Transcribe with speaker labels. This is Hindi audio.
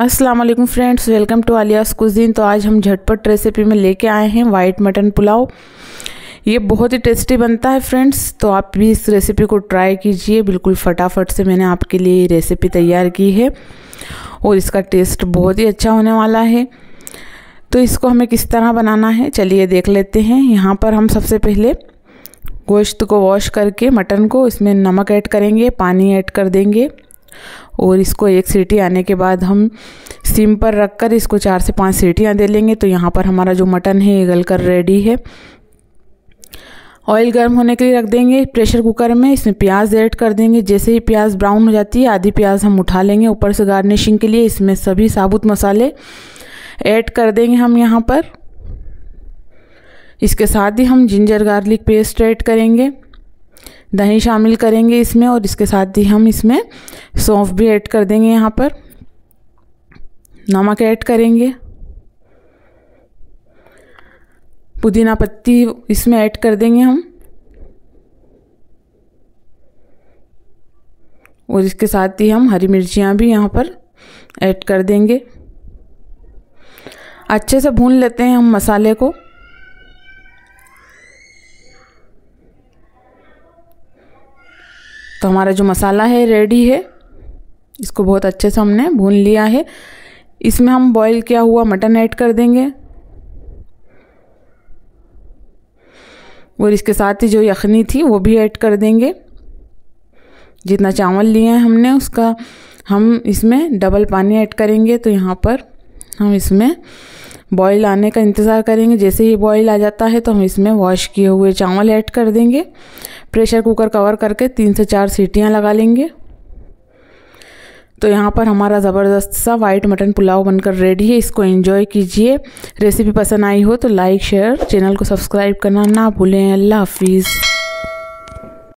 Speaker 1: अस्सलाम वालेकुम friends, welcome to Alia's cuisine. तो आज हम झटपट रेसिपी में लेके आए हैं वाइट मटन पुलाव। ये बहुत ही टेस्टी बनता है फ्रेंड्स तो आप भी इस रेसिपी को ट्राई कीजिए। बिल्कुल फटाफट से मैंने आपके लिए ये रेसिपी तैयार की है और इसका टेस्ट बहुत ही अच्छा होने वाला है। तो इसको हमें किस तरह बनाना है, चलिए देख लेते हैं। यहाँ पर हम सबसे पहले गोश्त को वॉश करके मटन को इसमें नमक ऐड करेंगे, पानी ऐड कर देंगे और इसको एक सीटी आने के बाद हम सिम पर रख कर इसको चार से पाँच सीटियाँ दे लेंगे। तो यहाँ पर हमारा जो मटन है, ये गल कर रेडी है। ऑयल गर्म होने के लिए रख देंगे। प्रेशर कुकर में इसमें प्याज ऐड कर देंगे। जैसे ही प्याज ब्राउन हो जाती है, आधी प्याज हम उठा लेंगे ऊपर से गार्निशिंग के लिए। इसमें सभी साबुत मसाले ऐड कर देंगे हम यहाँ पर। इसके साथ ही हम जिंजर गार्लिक पेस्ट ऐड करेंगे। दही शामिल करेंगे इसमें और इसके साथ ही हम इसमें सौंफ भी ऐड कर देंगे यहाँ पर। नमक ऐड करेंगे। पुदीना पत्ती इसमें ऐड कर देंगे हम। और इसके साथ ही हम हरी मिर्चियाँ भी यहाँ पर ऐड कर देंगे। अच्छे से भून लेते हैं हम मसाले को। तो हमारा जो मसाला है रेडी है। इसको बहुत अच्छे से हमने भून लिया है। इसमें हम बॉईल किया हुआ मटन ऐड कर देंगे। और इसके साथ ही जो यखनी थी, वो भी ऐड कर देंगे। जितना चावल लिए हैं हमने, उसका हम इसमें डबल पानी ऐड करेंगे। तो यहाँ पर हम इसमें बॉईल आने का इंतज़ार करेंगे। जैसे ही बॉईल आ जाता है तो हम इसमें वॉश किए हुए चावल ऐड कर देंगे। प्रेशर कुकर कवर करके तीन से चार सीटियाँ लगा लेंगे। तो यहाँ पर हमारा ज़बरदस्त सा वाइट मटन पुलाव बनकर रेडी है। इसको एंजॉय कीजिए। रेसिपी पसंद आई हो तो लाइक शेयर चैनल को सब्सक्राइब करना ना भूलें। अल्लाह हाफिज़।